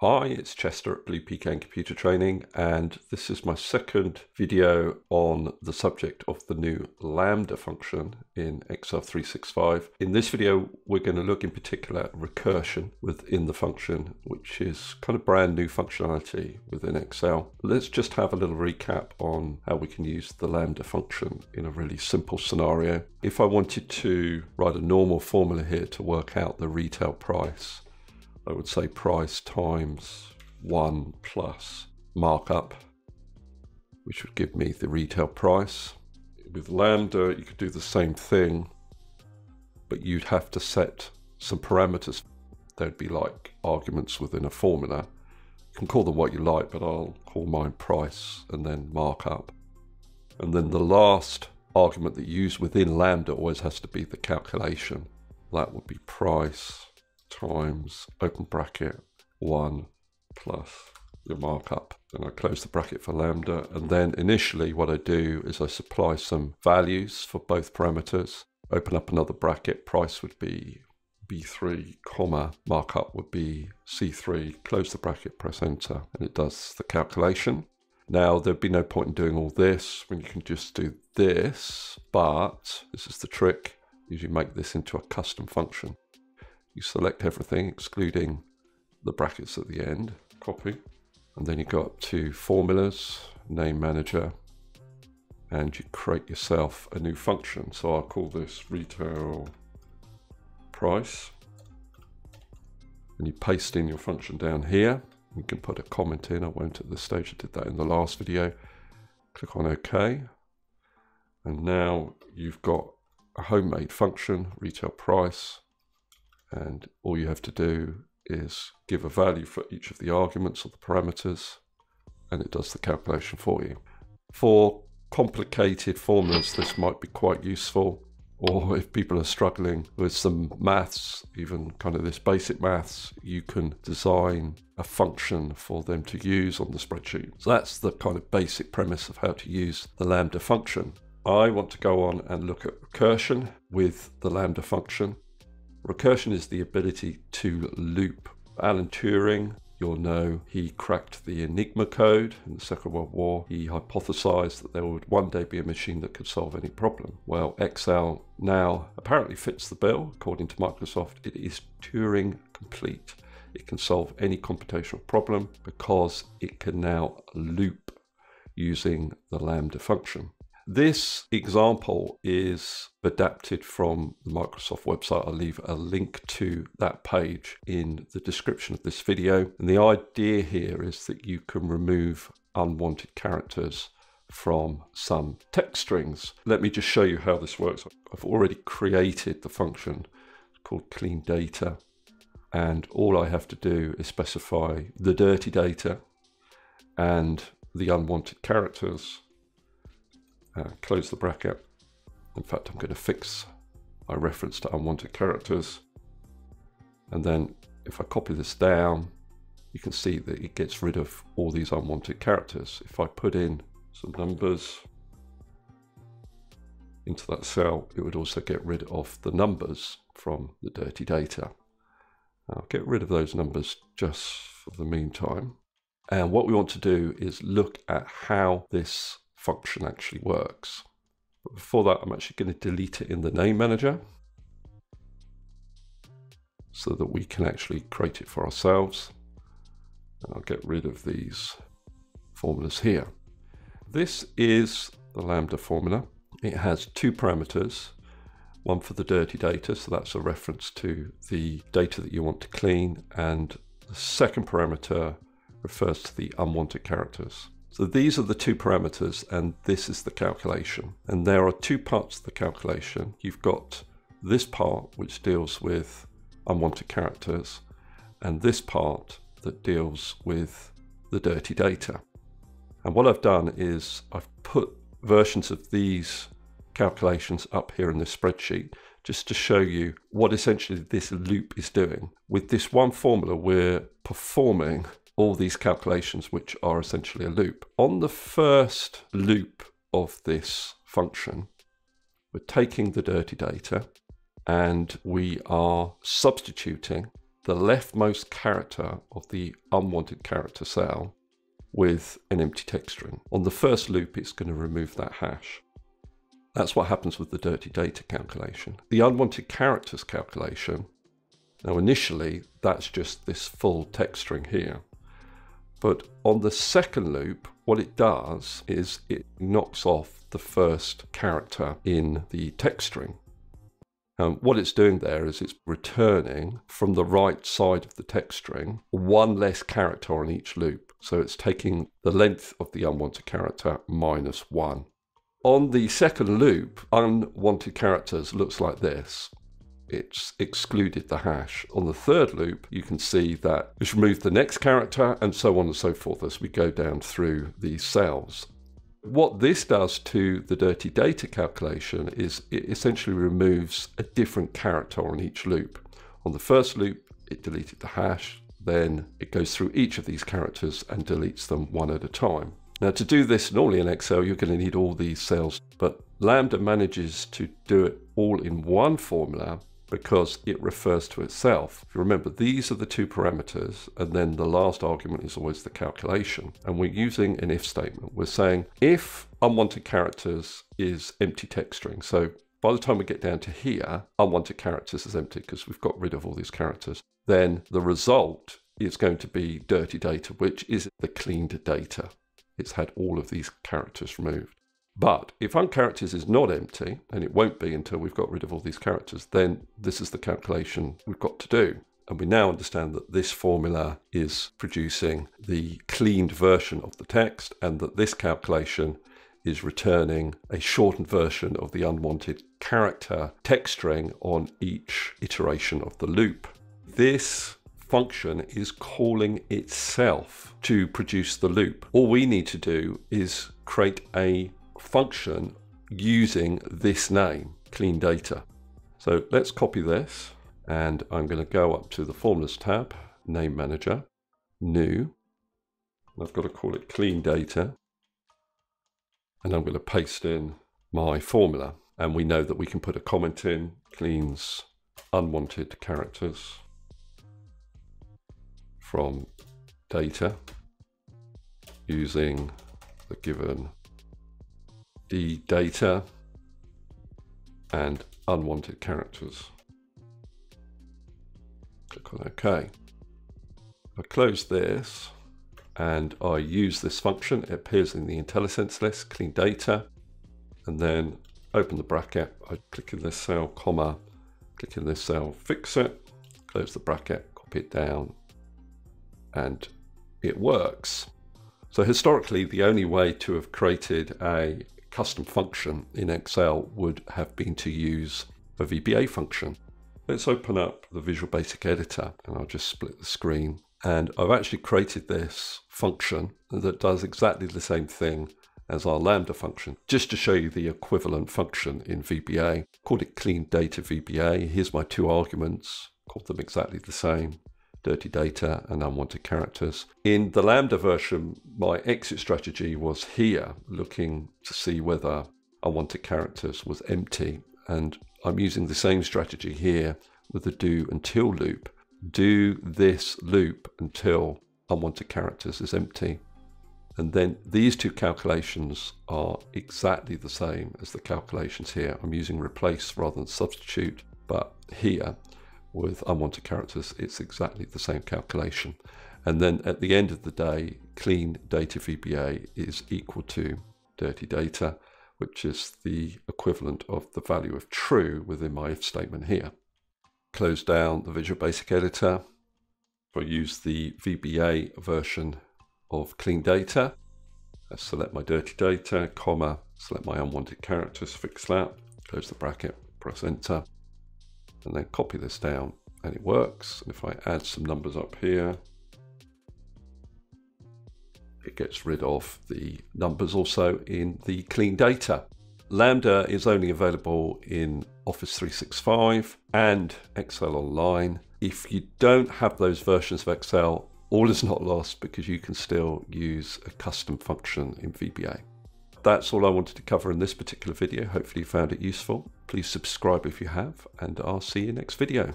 Hi, it's Chester at Blue Pecan Computer Training, and this is my second video on the subject of the new Lambda function in Excel 365. In this video, we're going to look in particular at recursion within the function, which is kind of brand new functionality within Excel. Let's just have a little recap on how we can use the Lambda function in a really simple scenario. If I wanted to write a normal formula here to work out the retail price, I would say price times 1 plus markup, which would give me the retail price. With Lambda, you could do the same thing, but you'd have to set some parameters. They'd be like arguments within a formula. You can call them what you like, but I'll call mine price and then markup. And then the last argument that you use within Lambda always has to be the calculation. That would be price times open bracket 1 plus the markup. And I close the bracket for lambda. And then initially what I do is I supply some values for both parameters. Open up another bracket. Price would be B3, comma, markup would be C3. Close the bracket, press enter, and it does the calculation. Now, there'd be no point in doing all this when you can just do this, but this is the trick, is you make this into a custom function you select everything excluding the brackets at the end, copy, and then you go up to formulas, name manager, and you create yourself a new function. So I'll call this retail price. And you paste in your function down here. You can put a comment in. I won't at this stage. I did that in the last video. Click on OK. And now you've got a homemade function, retail price, and all you have to do is give a value for each of the arguments or the parameters and it does the calculation for you. For complicated formulas this might be quite useful or if people are struggling with some maths, even kind of this basic maths, you can design a function for them to use on the spreadsheet. So that's the kind of basic premise of how to use the Lambda function. I want to go on and look at recursion with the Lambda function. Recursion is the ability to loop. Alan Turing, you'll know he cracked the Enigma code in the Second World War. He hypothesized that there would one day be a machine that could solve any problem. Well, Excel now apparently fits the bill. According to Microsoft, it is Turing complete. It can solve any computational problem because it can now loop using the Lambda function. This example is adapted from the Microsoft website. I'll leave a link to that page in the description of this video. And the idea here is that you can remove unwanted characters from some text strings. Let me just show you how this works. I've already created the function called clean data. And all I have to do is specify the dirty data and the unwanted characters uh, close the bracket. In fact, I'm going to fix my reference to unwanted characters. And then if I copy this down, you can see that it gets rid of all these unwanted characters. If I put in some numbers into that cell, it would also get rid of the numbers from the dirty data. I'll get rid of those numbers just for the meantime. And what we want to do is look at how this function actually works. But before that, I'm actually going to delete it in the name manager so that we can actually create it for ourselves. And I'll get rid of these formulas here. This is the Lambda formula. It has two parameters, one for the dirty data, so that's a reference to the data that you want to clean, and the second parameter refers to the unwanted characters. So these are the two parameters and this is the calculation. And there are two parts of the calculation. You've got this part which deals with unwanted characters and this part that deals with the dirty data. And what I've done is I've put versions of these calculations up here in this spreadsheet just to show you what essentially this loop is doing. With this one formula, we're performing all these calculations, which are essentially a loop. On the first loop of this function, we're taking the dirty data and we are substituting the leftmost character of the unwanted character cell with an empty text string. On the first loop, it's going to remove that hash. That's what happens with the dirty data calculation. The unwanted characters calculation, now initially, that's just this full text string here. But on the second loop, what it does is it knocks off the first character in the text string. And what it's doing there is it's returning from the right side of the text string one less character on each loop. So it's taking the length of the unwanted character minus one. On the second loop, unwanted characters looks like this. It's excluded the hash. On the third loop, you can see that it's removed the next character and so on and so forth as we go down through these cells. What this does to the dirty data calculation is it essentially removes a different character on each loop. On the first loop, it deleted the hash, then it goes through each of these characters and deletes them one at a time. Now to do this normally in Excel you're going to need all these cells but Lambda manages to do it all in one formula because it refers to itself. If you remember these are the two parameters and then the last argument is always the calculation and we're using an if statement. We're saying if unwanted characters is empty text string so by the time we get down to here unwanted characters is empty because we've got rid of all these characters then the result is going to be dirty data which is the cleaned data it's had all of these characters removed. But if uncharacters is not empty, and it won't be until we've got rid of all these characters, then this is the calculation we've got to do. And we now understand that this formula is producing the cleaned version of the text and that this calculation is returning a shortened version of the unwanted character text string on each iteration of the loop. This function is calling itself to produce the loop. All we need to do is create a function using this name, clean data. So let's copy this and I'm going to go up to the formulas tab, name manager, new. I've got to call it clean data and I'm going to paste in my formula and we know that we can put a comment in cleans unwanted characters from data using the given d data and unwanted characters. Click on OK. I close this and I use this function. It appears in the IntelliSense list, clean data, and then open the bracket. I click in this cell, comma, click in this cell, fix it, close the bracket, copy it down, and it works. So historically, the only way to have created a custom function in Excel would have been to use a VBA function. Let's open up the Visual Basic Editor and I'll just split the screen. And I've actually created this function that does exactly the same thing as our Lambda function, just to show you the equivalent function in VBA. Called it Clean Data VBA. Here's my two arguments, called them exactly the same dirty data and unwanted characters. In the Lambda version, my exit strategy was here, looking to see whether unwanted characters was empty. And I'm using the same strategy here with the do until loop. Do this loop until unwanted characters is empty. And then these two calculations are exactly the same as the calculations here. I'm using replace rather than substitute, but here with unwanted characters, it's exactly the same calculation. And then at the end of the day, clean data VBA is equal to dirty data, which is the equivalent of the value of true within my if statement here. Close down the Visual Basic Editor. I use the VBA version of clean data. I select my dirty data, comma, select my unwanted characters, fix that, close the bracket, press enter and then copy this down and it works. If I add some numbers up here, it gets rid of the numbers also in the clean data. Lambda is only available in Office 365 and Excel Online. If you don't have those versions of Excel, all is not lost because you can still use a custom function in VBA. That's all I wanted to cover in this particular video. Hopefully you found it useful. Please subscribe if you have, and I'll see you next video.